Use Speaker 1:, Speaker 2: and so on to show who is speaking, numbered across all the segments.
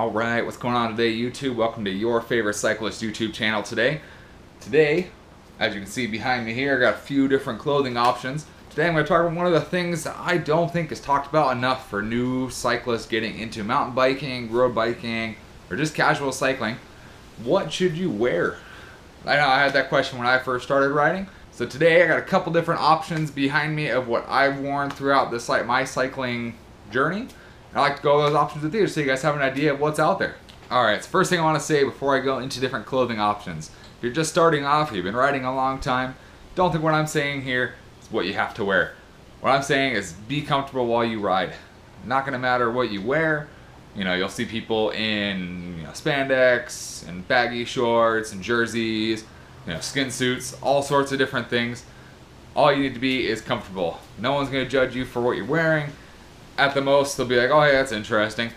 Speaker 1: All right, what's going on today, YouTube? Welcome to your favorite cyclist YouTube channel today. Today, as you can see behind me here, I got a few different clothing options. Today I'm going to talk about one of the things I don't think is talked about enough for new cyclists getting into mountain biking, road biking, or just casual cycling. What should you wear? I know I had that question when I first started riding. So today I got a couple different options behind me of what I've worn throughout this like my cycling journey. I like to go over those options with you so you guys have an idea of what's out there. Alright, so first thing I want to say before I go into different clothing options. If you're just starting off, you've been riding a long time, don't think what I'm saying here is what you have to wear. What I'm saying is be comfortable while you ride. Not going to matter what you wear. You know, you'll see people in you know, spandex and baggy shorts and jerseys, you know, skin suits, all sorts of different things. All you need to be is comfortable. No one's going to judge you for what you're wearing at the most, they'll be like, oh, yeah, that's interesting.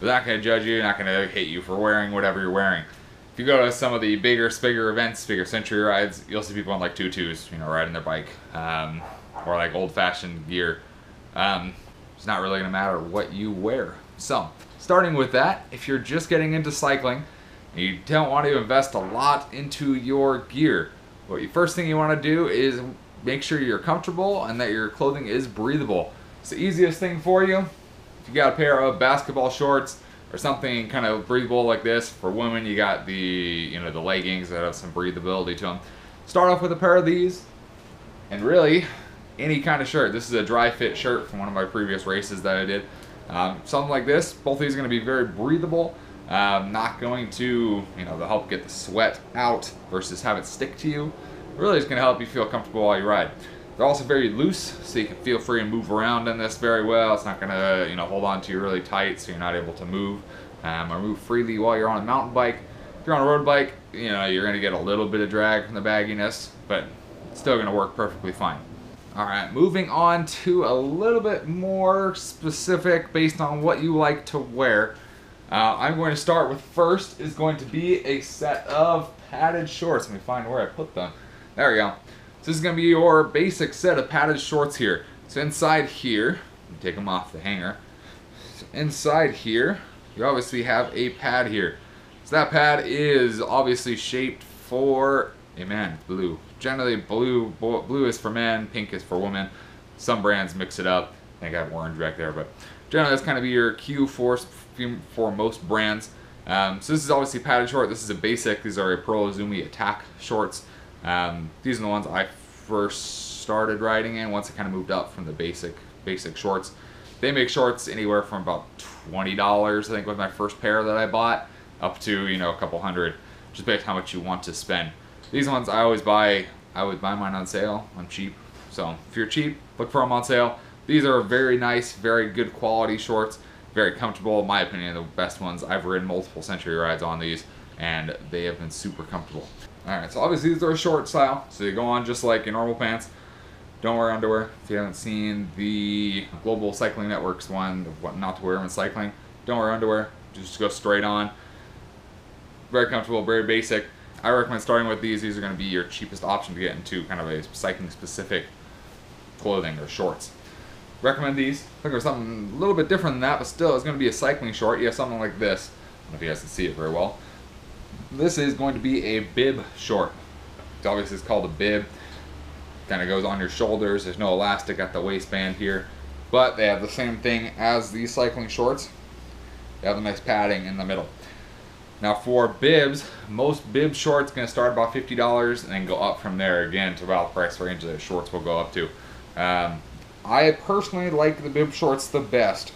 Speaker 1: They're not going to judge you, they're not going to hate you for wearing whatever you're wearing. If you go to some of the bigger, bigger events, bigger century rides, you'll see people on like tutus, you know, riding their bike, um, or like old-fashioned gear. Um, it's not really going to matter what you wear. So, starting with that, if you're just getting into cycling, and you don't want to invest a lot into your gear, what you first thing you want to do is make sure you're comfortable and that your clothing is breathable. It's the easiest thing for you. If you got a pair of basketball shorts or something kind of breathable like this, for women you got the you know the leggings that have some breathability to them. Start off with a pair of these, and really any kind of shirt. This is a dry fit shirt from one of my previous races that I did. Um, something like this. Both of these are going to be very breathable. Um, not going to you know help get the sweat out versus have it stick to you. Really, it's going to help you feel comfortable while you ride. They're also very loose, so you can feel free and move around in this very well. It's not gonna, you know, hold on to you really tight, so you're not able to move um, or move freely while you're on a mountain bike. If you're on a road bike, you know, you're gonna get a little bit of drag from the bagginess, but it's still gonna work perfectly fine. All right, moving on to a little bit more specific based on what you like to wear. Uh, I'm going to start with first is going to be a set of padded shorts. Let me find where I put them. There we go. So this is going to be your basic set of padded shorts here. So inside here, take them off the hanger. So inside here, you obviously have a pad here. So that pad is obviously shaped for a man, blue. Generally blue blue is for men, pink is for women. Some brands mix it up. I think I have orange back there, but generally that's kind of be your cue for, for most brands. Um, so this is obviously padded short. This is a basic. These are a Pearl Izumi Attack shorts. Um, these are the ones I first started riding in once I kind of moved up from the basic basic shorts. They make shorts anywhere from about twenty dollars, I think, was my first pair that I bought, up to you know a couple hundred, just based on how much you want to spend. These ones I always buy. I would buy mine on sale. I'm cheap, so if you're cheap, look for them on sale. These are very nice, very good quality shorts, very comfortable. In my opinion, the best ones. I've ridden multiple century rides on these, and they have been super comfortable. Alright, so obviously these are a short style, so you go on just like your normal pants. Don't wear underwear. If you haven't seen the Global Cycling Network's one, what not to wear when cycling, don't wear underwear. Just go straight on. Very comfortable, very basic. I recommend starting with these. These are going to be your cheapest option to get into kind of a cycling specific clothing or shorts. Recommend these. Think there's something a little bit different than that, but still, it's going to be a cycling short. You have something like this. I don't know if you guys can see it very well. This is going to be a bib short. It's obviously it's called a bib. Kind of goes on your shoulders. There's no elastic at the waistband here. But they have the same thing as these cycling shorts. They have a nice padding in the middle. Now for bibs, most bib shorts going to start about $50 and then go up from there again to about the price range that shorts will go up to. Um, I personally like the bib shorts the best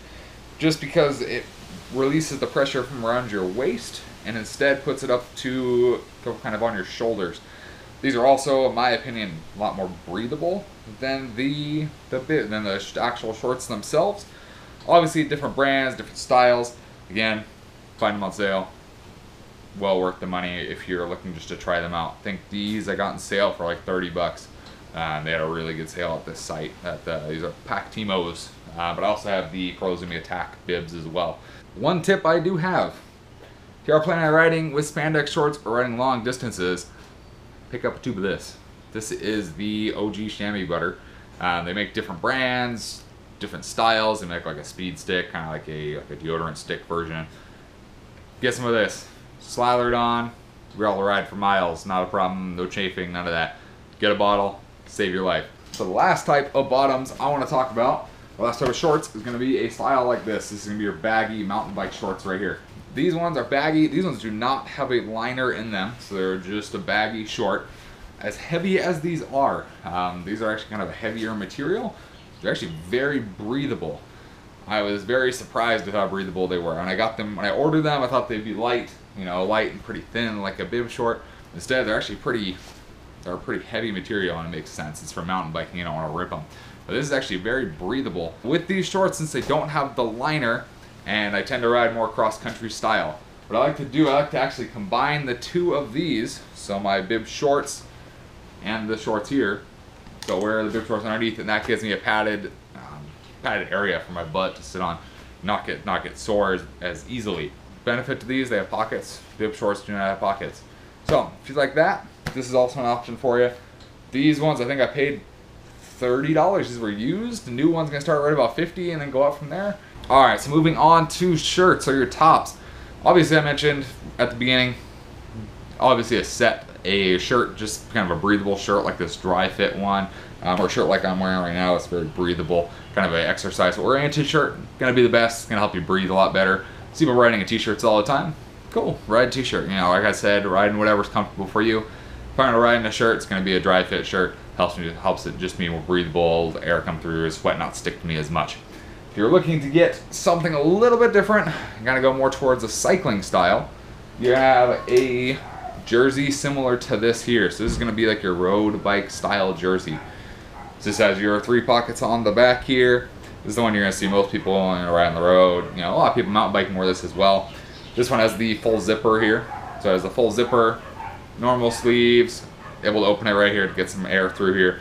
Speaker 1: just because it releases the pressure from around your waist and instead puts it up to kind of on your shoulders. These are also, in my opinion, a lot more breathable than the the bit than the actual shorts themselves. Obviously, different brands, different styles. Again, find them on sale. Well worth the money if you're looking just to try them out. I think these I got in sale for like 30 bucks. Uh, they had a really good sale at this site. At the, these are Pactimos, uh, but I also have the Pearl Izumi Attack bibs as well. One tip I do have if you are planning on riding with spandex shorts or riding long distances, pick up a tube of this. This is the OG chamois butter. Um, they make different brands, different styles. They make like a speed stick, kind of like a, like a deodorant stick version. get some of this. Slather it on, we're all ride for miles, not a problem, no chafing, none of that. Get a bottle, save your life. So the last type of bottoms I want to talk about, the last type of shorts is going to be a style like this. This is going to be your baggy mountain bike shorts right here. These ones are baggy. These ones do not have a liner in them, so they're just a baggy short. As heavy as these are, um, these are actually kind of a heavier material. They're actually very breathable. I was very surprised with how breathable they were. And I got them, when I ordered them, I thought they'd be light, you know, light and pretty thin like a bib short. Instead, they're actually pretty, they're a pretty heavy material and it makes sense. It's for mountain biking, you don't want to rip them. But this is actually very breathable. With these shorts, since they don't have the liner, and I tend to ride more cross-country style. What I like to do, I like to actually combine the two of these, so my bib shorts and the shorts here, so wear the bib shorts underneath, and that gives me a padded, um, padded area for my butt to sit on, not get not get sore as, as easily. Benefit to these, they have pockets. Bib shorts do not have pockets. So if you like that, this is also an option for you. These ones, I think I paid $30. These were used. The new one's gonna start right about 50 and then go up from there. All right, so moving on to shirts or your tops. Obviously, I mentioned at the beginning, obviously a set, a shirt, just kind of a breathable shirt like this dry fit one, um, or a shirt like I'm wearing right now. It's very breathable, kind of an exercise oriented shirt. Gonna be the best. Gonna help you breathe a lot better. See people riding in t-shirts all the time. Cool, ride a t-shirt. You know, like I said, riding whatever's comfortable for you. If I'm gonna ride in a shirt, it's gonna be a dry fit shirt. Helps me, helps it just be more breathable. The air come through, sweat not stick to me as much. If you're looking to get something a little bit different, you gotta go more towards a cycling style. You have a jersey similar to this here. So this is gonna be like your road bike style jersey. This has your three pockets on the back here. This is the one you're gonna see most people know, the road. You know, a lot of people mountain biking wear this as well. This one has the full zipper here. So it has the full zipper, normal sleeves, able to open it right here to get some air through here.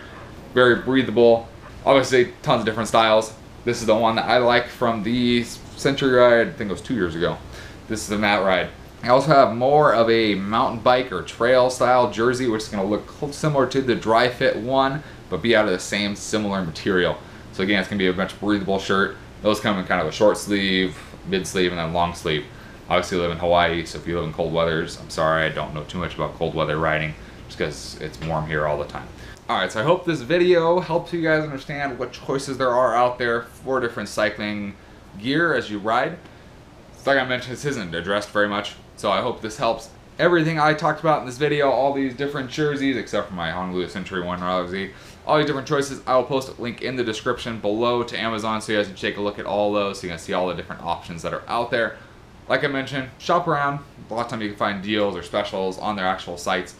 Speaker 1: Very breathable. Obviously, tons of different styles. This is the one that I like from the Century Ride, I think it was two years ago. This is the Matt Ride. I also have more of a mountain bike or trail style jersey, which is going to look similar to the dry fit one, but be out of the same similar material. So again, it's going to be a much breathable shirt. Those come in kind of a short sleeve, mid sleeve, and then long sleeve. Obviously, live in Hawaii, so if you live in cold weathers, I'm sorry, I don't know too much about cold weather riding, just because it's warm here all the time. Alright, so I hope this video helps you guys understand what choices there are out there for different cycling gear as you ride. So like I mentioned, this isn't addressed very much, so I hope this helps. Everything I talked about in this video, all these different jerseys, except for my Honolulu Century one, obviously, all these different choices, I will post a link in the description below to Amazon so you guys can take a look at all those so you can see all the different options that are out there. Like I mentioned, shop around. A lot of times you can find deals or specials on their actual sites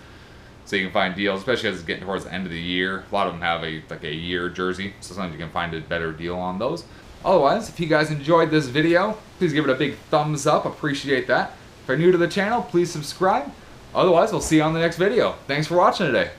Speaker 1: so you can find deals, especially as it's getting towards the end of the year. A lot of them have a like a year jersey, so sometimes you can find a better deal on those. Otherwise, if you guys enjoyed this video, please give it a big thumbs up. Appreciate that. If you're new to the channel, please subscribe. Otherwise, we'll see you on the next video. Thanks for watching today.